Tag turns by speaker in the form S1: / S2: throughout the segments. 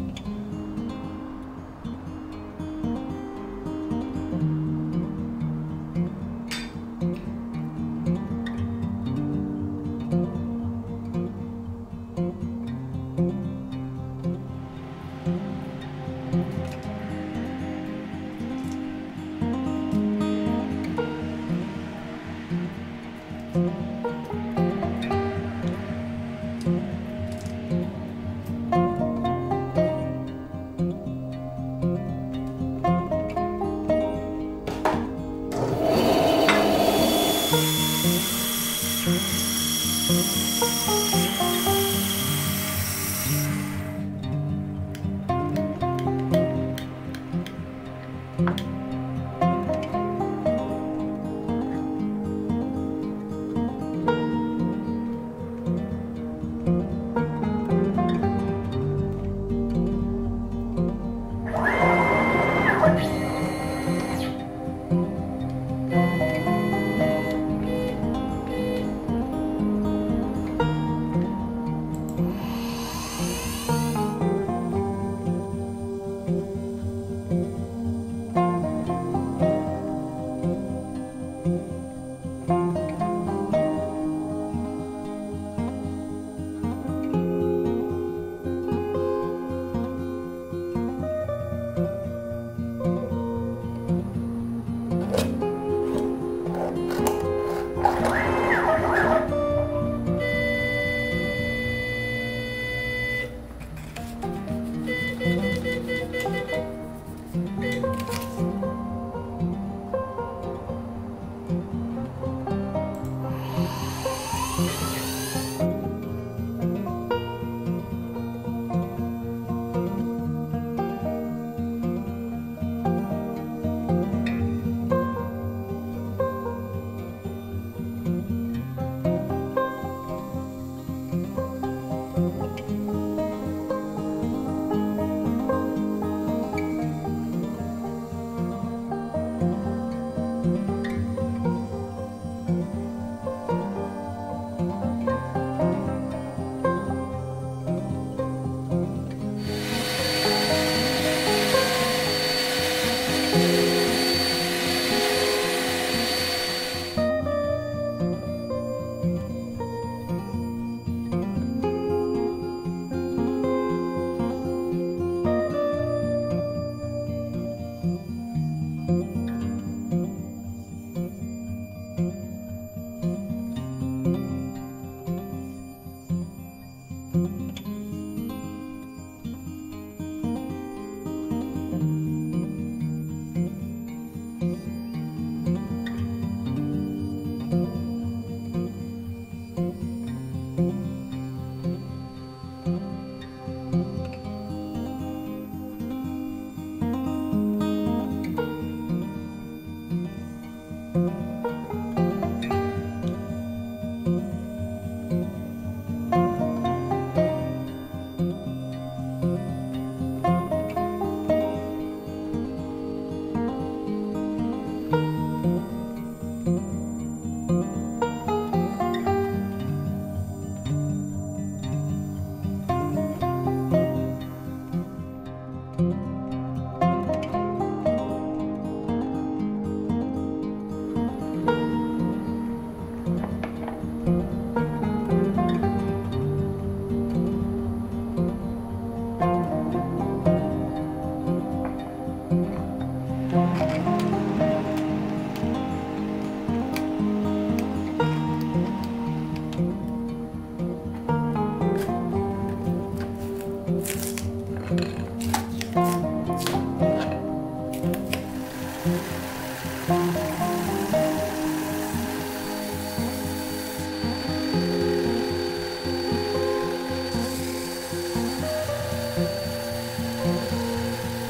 S1: Thank you. Música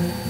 S1: Thank you.